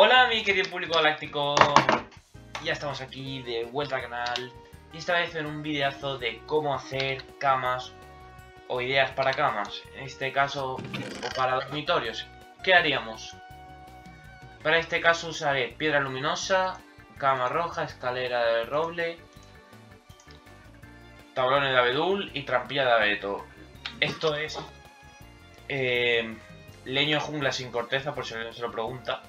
Hola mi querido público galáctico, ya estamos aquí de vuelta al canal y esta vez en un videazo de cómo hacer camas o ideas para camas, en este caso o para dormitorios. ¿Qué haríamos? Para este caso usaré piedra luminosa, cama roja, escalera de roble, tablones de abedul y trampilla de abeto. Esto es eh, leño jungla sin corteza, por si alguien se lo pregunta.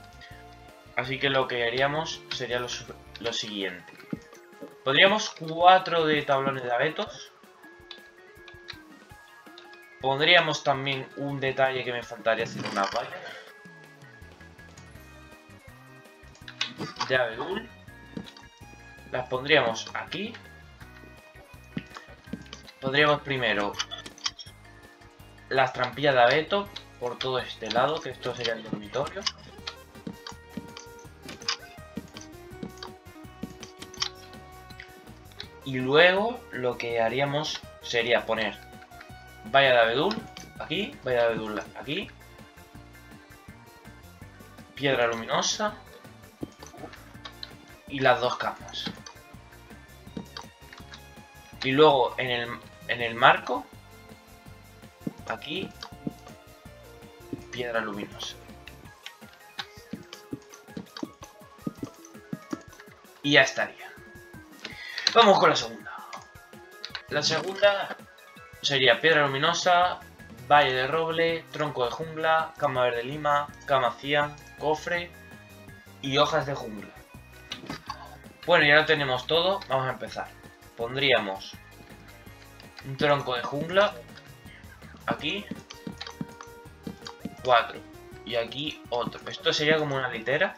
Así que lo que haríamos sería lo, siguiente. Pondríamos cuatro de tablones de abetos. Pondríamos también un detalle que me faltaría hacer una valla. De abedul. Las pondríamos aquí. Pondríamos primero las trampillas de abeto por todo este lado, que esto sería el dormitorio. Y luego lo que haríamos sería poner valla de abedul aquí, valla de abedul aquí, piedra luminosa y las dos camas. Y luego en el, en el marco, aquí, piedra luminosa. Y ya estaría. Vamos con la segunda. La segunda sería piedra luminosa, valle de roble, tronco de jungla, cama verde lima, cama cian, cofre y hojas de jungla. Bueno, ya lo tenemos todo, vamos a empezar. Pondríamos un tronco de jungla, aquí, cuatro, y aquí otro. Esto sería como una litera.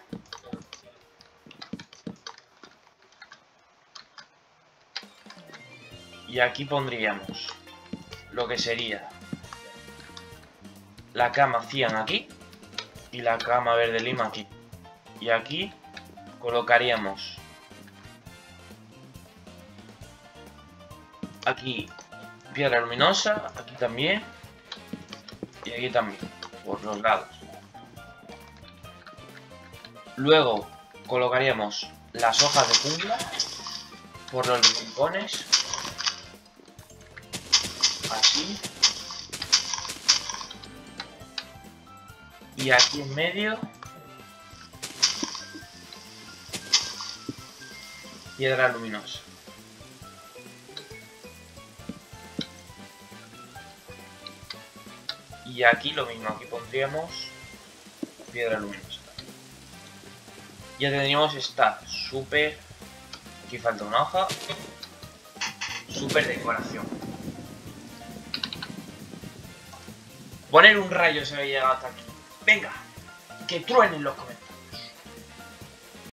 Y aquí pondríamos lo que sería la cama cian aquí y la cama verde lima aquí. Y aquí colocaríamos aquí piedra luminosa, aquí también y aquí también, por los lados. Luego colocaríamos las hojas de jungla por los rincones Así. Y aquí en medio. Piedra luminosa. Y aquí lo mismo, aquí pondríamos piedra luminosa. Ya tendríamos esta súper... Aquí falta una hoja. Súper decoración. Poner un rayo se había llegado hasta aquí. Venga, que truenen los comentarios.